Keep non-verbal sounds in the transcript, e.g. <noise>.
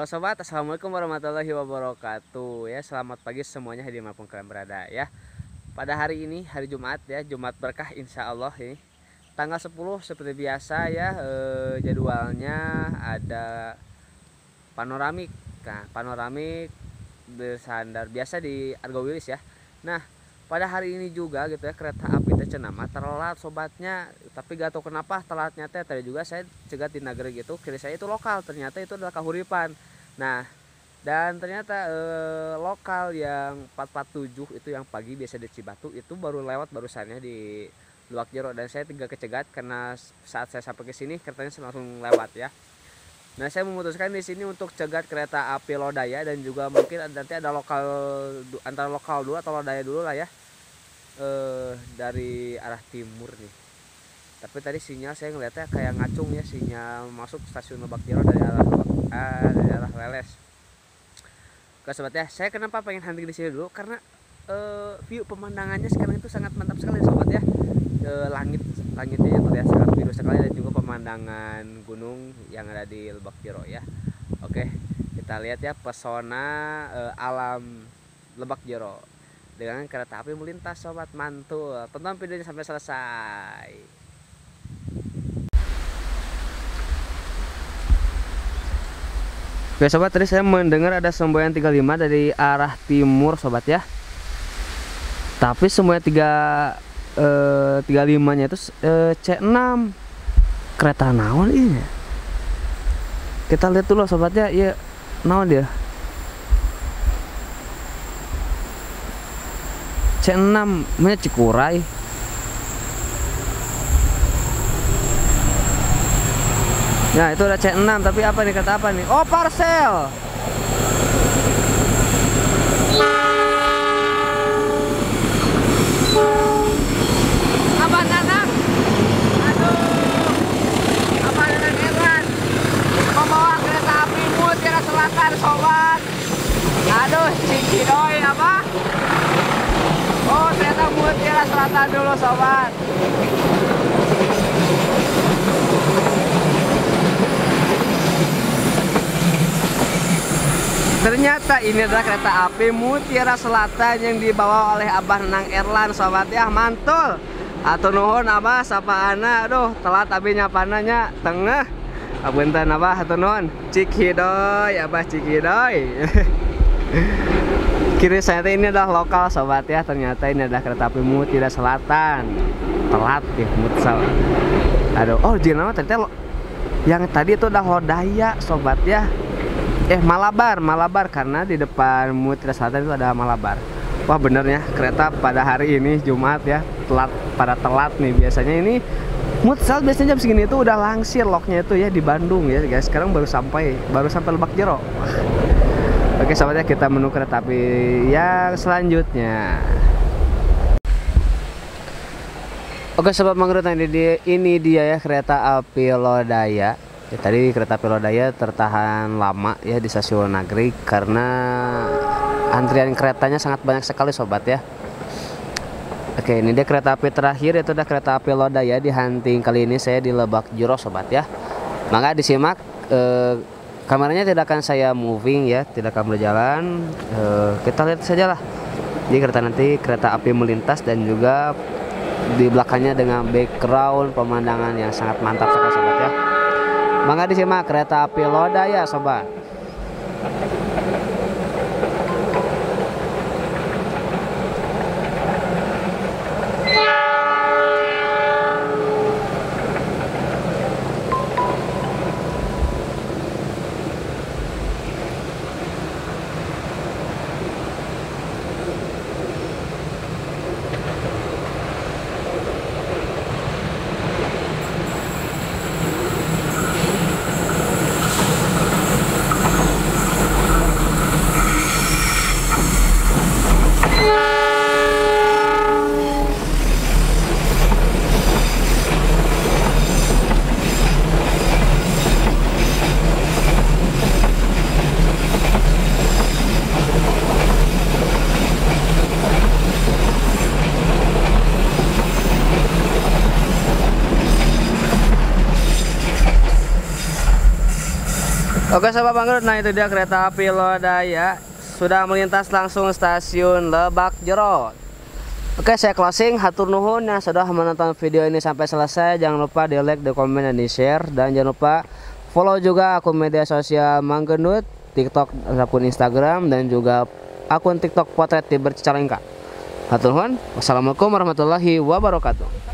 Halo sobat, assalamualaikum warahmatullahi wabarakatuh. Ya, selamat pagi semuanya di mana pun kalian berada ya. Pada hari ini hari Jumat ya, Jumat berkah insya Allah ini. Tanggal 10 seperti biasa ya, eh, jadwalnya ada panoramik. Nah, panoramik bersandar biasa di Argo Wilis ya. Nah, pada hari ini juga gitu ya kereta api teh cenama sobatnya. Tapi gak tahu kenapa telatnya teh tadi juga saya cegat di negeri gitu kiri saya itu lokal ternyata itu adalah kahuripan. Nah dan ternyata eh, lokal yang 447 itu yang pagi biasa di Cibatu itu baru lewat barusannya di Luak Jero. Dan saya tiga kecegat karena saat saya sampai ke sini keretanya langsung lewat ya. Nah saya memutuskan di sini untuk cegat kereta api Lodaya dan juga mungkin nanti ada lokal antara lokal dulu atau Lodaya dulu lah ya eh, dari arah timur nih. Tapi tadi sinyal saya ngeliatnya kayak ngacung ya sinyal masuk stasiun Lebak Jero dari arah ah, dari arah Leles. Oke sobat ya, saya kenapa pengen hunting di sini dulu karena eh, view pemandangannya sekarang itu sangat mantap sekali sobat ya. Eh, langit langitnya terlihat sangat biru sekali dan juga pemandangan gunung yang ada di Lebak Jero ya. Oke, kita lihat ya pesona alam Lebak Jero dengan kereta api melintas sobat. Mantul. Tonton videonya sampai selesai. Oke sobat tadi saya mendengar ada semboyan 35 dari arah timur sobat ya. Tapi semuanya tiga eh, 35 nya itu eh, C6 kereta naon ini? Kita lihat dulu sobatnya ya. Naon dia C6 namanya Cikuray Ya itu ada C6 tapi apa nih kata apa nih? Oh parcel nanak Aduh Apa nanak heran Membawa kereta api Mutiara Selatan sobat Aduh Cikidoy apa Oh ternyata Selatan dulu sobat. Ternyata ini adalah kereta api Mutiara Selatan yang dibawa oleh Abah Nang Erlan sobat. Ya mantul. Atau nuhun Abah sapa ana. Aduh telat abi nyapananya. Tengah. Abuntan Abah. Atau nuhun. Cikidoy Abah Cikidoy <laughs> kiri saya ini adalah lokal sobat ya. Ternyata ini adalah kereta api Mutiara Selatan. Telat ya mutsal aduh. Oh nama ternyata lo- yang tadi itu udah Lodaya sobat ya. Eh Malabar Malabar. Karena di depan Mutiara Selatan itu ada Malabar. Wah bener ya. Kereta pada hari ini Jumat ya. Telat pada telat nih. Biasanya ini Mutsal biasanya jam segini itu udah langsir loknya itu ya di Bandung ya guys. Sekarang baru sampai baru sampai Lebak Jero Oke sahabatnya kita menu kereta api yang selanjutnya. Oke sobat mangrove ini dia, ini dia ya kereta api Lodaya. Ya, tadi kereta api Lodaya tertahan lama ya di stasiun Nagri karena antrian keretanya sangat banyak sekali sobat ya. Oke ini dia kereta api terakhir itu ada kereta api Lodaya di hunting kali ini saya di Lebak Jero sobat ya. Maka disimak eh, kameranya tidak akan saya moving ya tidak akan berjalan. Eh, kita lihat saja lah jadi kereta nanti kereta api melintas dan juga di belakangnya dengan background pemandangan yang sangat mantap sekali sobat ya. Maka disimak kereta api Lodaya sobat Oke sahabat Bangkrut, nah itu dia kereta api Lodaya sudah melintas langsung stasiun Lebak Jero. Oke saya closing, hatur nuhun yang sudah menonton video ini sampai selesai. Jangan lupa di like, di komen, dan di share. Dan jangan lupa follow juga akun media sosial Manggenut, TikTok ataupun Instagram dan juga akun TikTok potret di Bercicalengka. Hatur nuhun, wassalamualaikum warahmatullahi wabarakatuh.